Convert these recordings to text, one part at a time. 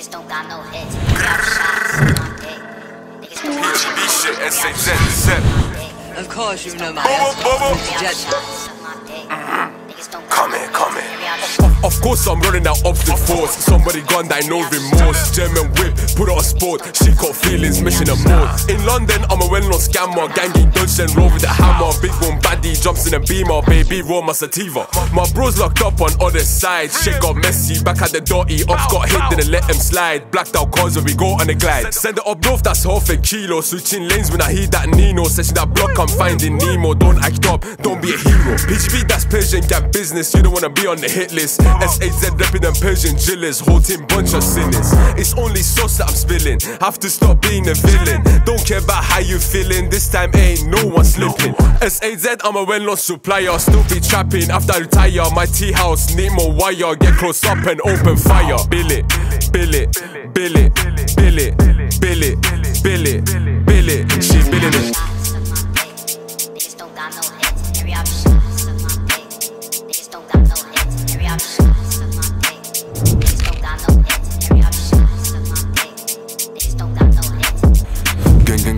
Niggas don't got no hits. Got shots on my dick. Niggas don't got no This shit, hits. SHZ, Zep. Of course you know my Bubba, bubba. Got shots on my dick. Niggas don't got Come here, come here. Of course I'm running out of the force Somebody gone die no remorse German whip, put on sport She got feelings, mission and more In London I'm a well-known scammer. Ganging dodge and roll with a hammer. Big one baddie jumps in a beamer. Baby roll my sativa. My bros locked up on other sides. Shit got messy, back at the dotty Ops got hit, didn't let him slide. Blacked out cars when we go on the glide. Send it up north, that's half a kilo. Switching lanes when I hear that Nino. Session that block, I'm finding Nemo. Don't act up, don't be a hero. PGB, that's Persian gang business. You don't wanna be on the hit list. SHZ repping them Persian drillers. Whole team bunch of sinners. It's only sauce that I'm spilling. Have to stop being a villain. Don't care about SHZ, I'm a well-known supplier. Still be trapping after I retire. My tea house need more wire. Get close up and open fire. Bill it, bill it, bill it, bill it, bill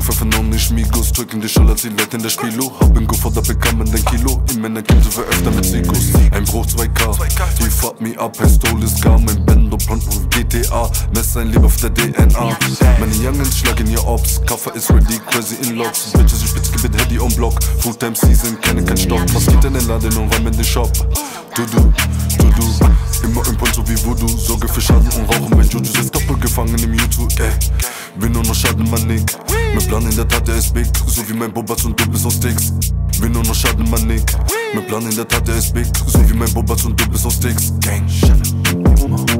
und nicht Migos Drücken die Schulter, ziehen weit in der Spielo Hab bin gefordert, bekommen den Kilo. In meiner Kette für öfter mit Sigos Ein Bruch 2K, die fuck me up Pistol ist gar mein Bando, Plant with GTA Messer ein Lieb auf der DNA Meine Youngins schlagen ihr Ops. Kaffer ist ready, crazy in Locks Bitches, ich spitz, gebet Heady on Block. Fulltime Season, keine kein Stopp. Was geht in den Laden und räum in den Shop? Du, du, du, du. Immer im Punch so wie Voodoo. Sorge für Schaden und Rauchen Mein Juju sitzt doppelt gefangen im YouTube. Ey, will nur noch Schaden, mein Nick. Mein Plan in der Tat, der ist big So wie mein Bobats und du bist aus Sticks Will nur noch Schaden, mein Nick Mein Plan in der Tat, der ist big So wie mein Bobats und du bist aus Sticks Gang, up